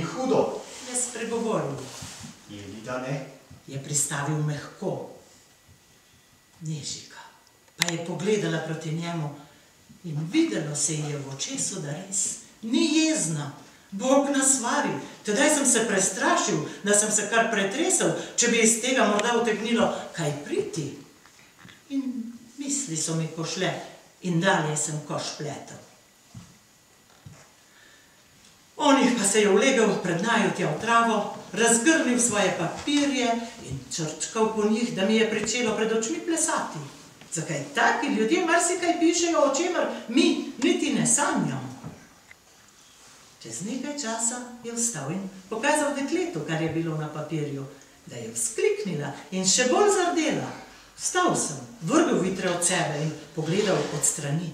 ni hudo. Je spregovoril, Jelida ne. je pristavil mehko. Nežika pa je pogledala proti njemu in videlo se je v očesu, da res ni jezna. Bog nas vari. Tedaj sem se prestrašil, da sem se kar pretresel, če bi iz tega morda utegnilo kaj priti. In misli so mi pošle in dalje sem koš pletel. Onih pa se je ulegel pred naju tja v travo, razgrnil svoje papirje in črčkal po njih, da mi je pričelo pred očmi plesati. Zakaj taki ljudje marsikaj pišejo, o čemer mi niti ne sanjamo? Čez nekaj časa je vstal in pokazal dekletu, kar je bilo na papirju, da je vzkliknila in še bolj zardela. Vstal sem, vrgel vitre od sebe in pogledal od strani.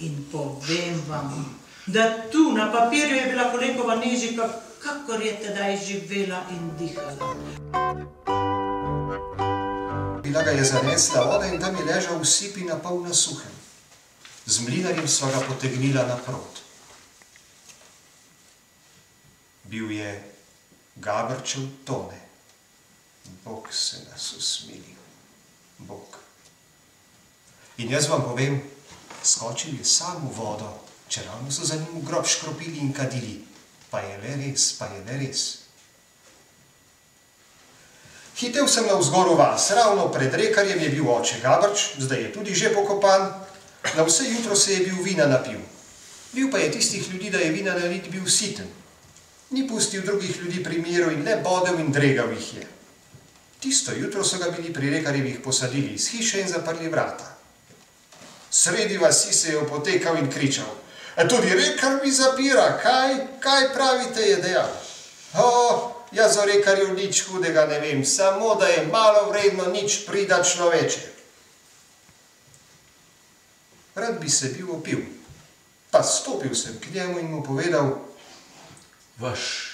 In povem vam, da tu na papirju je bila kolegova nežika, kakor je tedaj živela in dihala. Bila ga je zanesla voda in tam je ležal v sipi na pol na suhem. Z mlinarjem sva ga potegnila naprot. Bil je Gabrčev tone. Bog se nas usmilil. Bog. In jaz vam povem, skočil je sam v vodo, čeravno so za njim v grob škropili in kadili. Pa je le res, pa je le res. Hitev sem navzgor v vas, ravno pred rekarjem je bil oče Gabrč, zdaj je tudi že pokopan, na vse jutro se je bil vina napil. Bil pa je tistih ljudi, da je vina nalit bil siten. Ni pustil drugih ljudi pri miru in le bodel in dregal jih je. Tisto jutro so ga bili pri rekarjevih posadili iz hiše in zaprli vrata. Sredi vasi se je opotekal in kričal. "A Tudi rekar mi zapira, kaj, kaj pravite, je dejal. O, jaz o rekarju nič hudega ne vem, samo da je malo vredno nič prida človeče. Rad bi se bil opil, pa stopil sem k njemu in mu povedal, Vaš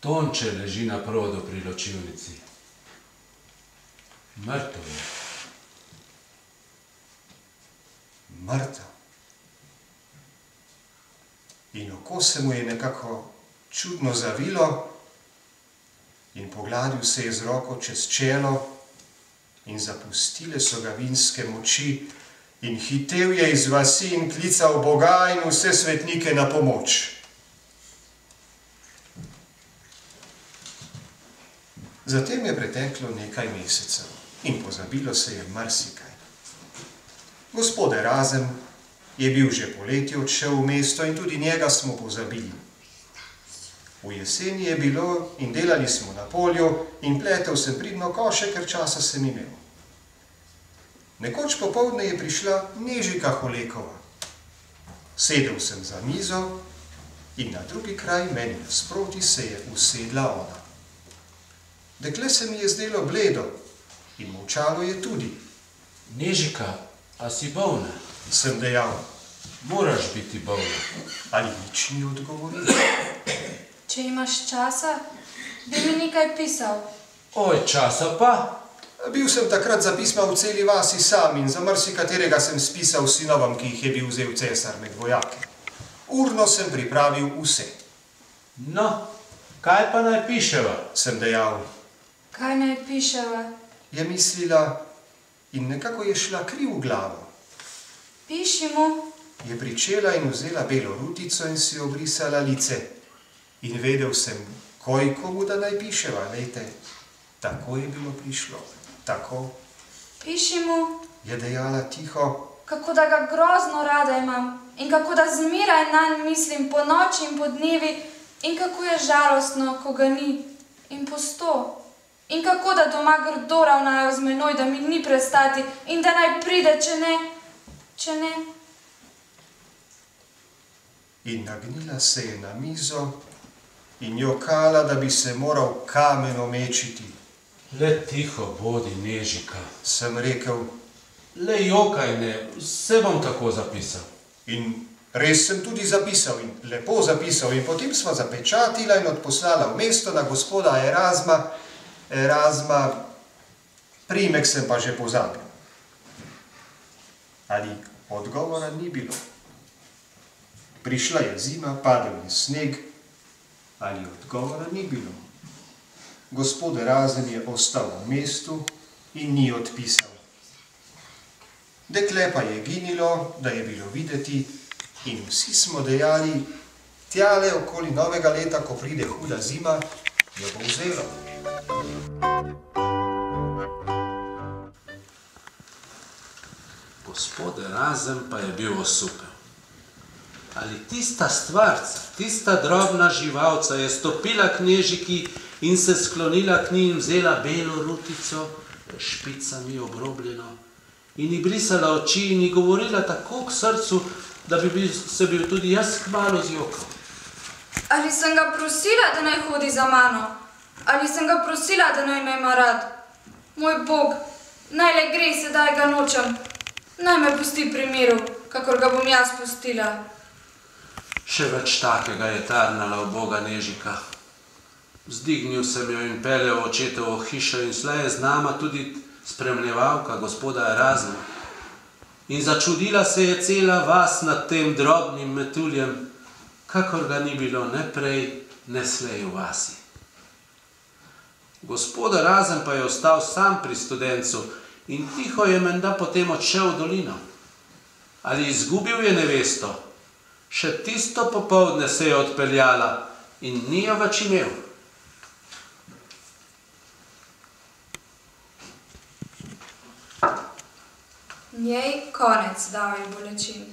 tonče leži na produ pri ločivnici. Mrtev je. mrtev. In oko se mu je nekako čudno zavilo in pogladil se je z roko čez čelo in zapustile so ga vinske moči in hitev je iz vasi in klical Boga in vse svetnike na pomoč. Zatem je preteklo nekaj mesecev in pozabilo se je marsikaj. Gospod Erazem je bil že poleti odšel v mesto in tudi njega smo pozabili. V jeseni je bilo in delali smo na polju in pletel sem pridno koše, ker časa sem imel. Nekoč popovdne je prišla Nežika Holekova. Sedel sem za mizo in na drugi kraj meni nasproti se je usedla ona. Dekle se mi je zdelo bledo in molčalo je tudi, Nežika, a si bolna? Sem dejal, Moraš biti bolna. ali nič ni odgovoril. Če imaš časa, bi mi nekaj pisal. Oj, časa pa. Bil sem takrat za pisma v celi vasi sam in za marsikaterega sem spisal sinovom, ki jih je bil vzel cesar med vojake. Urno sem pripravil vse, No, kaj pa naj piševa? sem dejal, Kaj naj piševa? je mislila in nekako je šla kri v glavo. Piši mu, Je pričela in vzela belo rutico in si obrisala lice. In vedel sem, koj komu da naj piševa, vejte, tako je bilo prišlo, tako. Piši mu, je dejala tiho, kako da ga grozno rada imam. In kako da zmeraj nanj mislim po noči in po dnevi. In kako je žalostno, ko ga ni. In po sto. In kako da doma grdo ravnajo z menoj, da mi ni prestati. In da naj pride, če ne, če ne. in nagnila se je na mizo in jokala, da bi se moral kamen omečiti. Le tiho bodi, Nežika. Sem rekel, Le jokaj ne, vse bom tako zapisal. in res sem tudi zapisal in lepo zapisal in potem sva zapečatila in odposlala v mesto na gospoda Erazma, Erazma, primek sem pa že pozabil. Ali odgovora ni bilo. Prišla je zima, padel je sneg, ali odgovora ni bilo. Gospod Razen je ostal v mestu in ni odpisal. Dekle pa je ginilo, da je bilo videti, in vsi smo dejali, tjale okoli novega leta, ko pride huda zima, jo bo vzelo. Gospod Razen pa je bil osupel. Ali tista stvarca, tista drobna živalca je stopila k nežiki in se sklonila k njim, vzela belo rutico, špicami obrobljeno, in ji brisala oči in ji govorila tako k srcu, da bi bil, se bil tudi jaz kmalo zjokal. Ali sem ga prosila, da naj hodi za mano? Ali sem ga prosila, da naj me ima rad? Moj Bog, naj le gre, sedaj ga nočem. Naj me pusti pri miru, kakor ga bom jaz pustila. Še več takega je tarnala v Boga Nežika. Vzdignil sem jo in peljal očetovo hišo in šla je z nama tudi spremljevalka gospoda Erasma. In začudila se je cela vas nad tem drobnim metuljem, kakor ga ni bilo ne prej, ne slej v vasi. Gospod Razen pa je ostal sam pri studencu in tiho je menda potem odšel v dolino. Ali izgubil je nevesto? Še tisto popovdne se je odpeljala in ni jo več imel. Njej konec davih bolečin.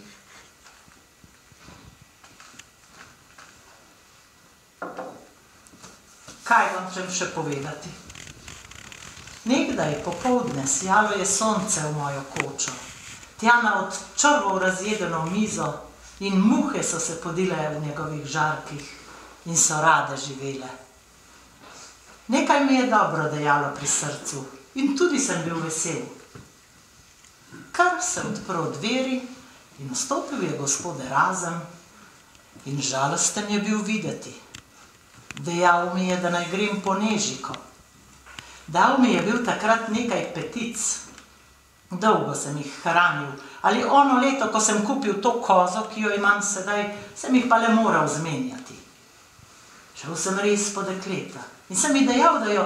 Kaj vam želim še povedati? Nekdaj popovdne sijalo je sonce v mojo kočo, tja na od črvov razjedeno mizo in muhe so se podile v njegovih žarkih in so rade živele. Nekaj mi je dobro dejalo pri srcu in tudi sem bil vesel. Kar se odprl dveri in vstopil je gospod Razem in žalosten je bil videti. Dejal mi je, da naj grem po nežiko. Dal mi je bil takrat nekaj petic. Dolgo sem jih hranil, ali ono leto, ko sem kupil to kozo, ki jo imam sedaj, sem jih pa le moral zmenjati. Šel sem res po dekleta in sem ji dejal, da jo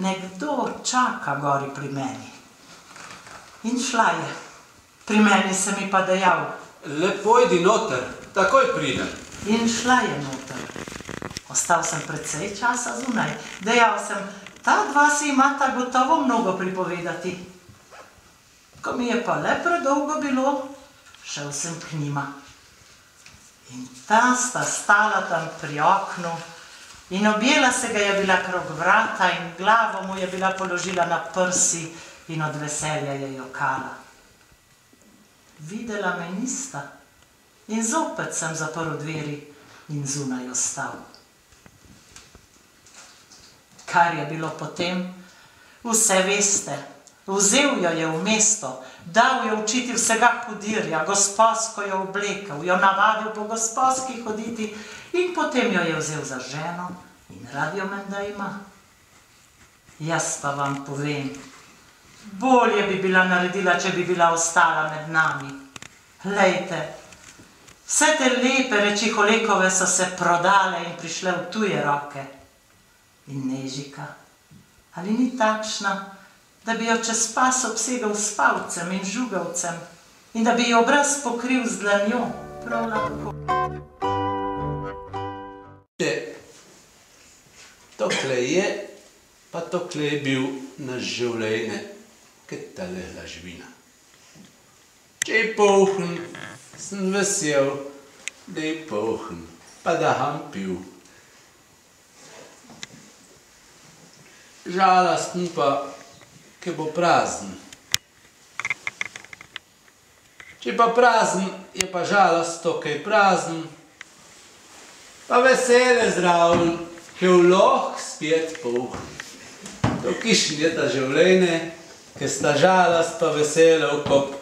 nekdo čaka gori pri meni. In šla je. Pri meni sem ji pa dejal, Lepo idi noter, takoj pridem. In šla je noter. Ostal sem precej časa zunaj. Dejal sem, ta dva si imata gotovo mnogo pripovedati. Ko mi je pa le predolgo bilo, šel sem k njima. In ta sta stala tam pri oknu in objela se ga je bila krog vrata in glavo mu je bila položila na prsi in od veselja je jokala. Videla me nista in zopet sem zaprl dveri in zunaj ostal. Kar je bilo potem, vse veste. Vzel jo je v mesto, dal jo učiti vsega hudirja, gospodsko jo oblekel, jo navadil po gospodski hoditi in potem jo je vzel za ženo in rad jo menda ima. Jaz pa vam povem, bolje bi bila naredila, če bi bila ostala med nami. Lejte, vse te lepe reči Holekove so se prodale in prišle v tuje roke. In nežika, ali ni takšna, da bi jo čez pas obsegal s palcem in žugavcem in da bi jo obraz pokril z dlanjo, prav lahko. Če tokle je, pa tokle je bil naš življenje, kot ta lehla živina. Če je poln, sem vesel, da je poln, pa da ham pil. Žalosten pa, ki bo prazen. Če pa prazen, je pa žalost to, ki je prazen, pa vesele zdravljen, ki je vloh spet polh. To kišnje ta življenje, ki sta žalost pa vesele v kop. Kot povem.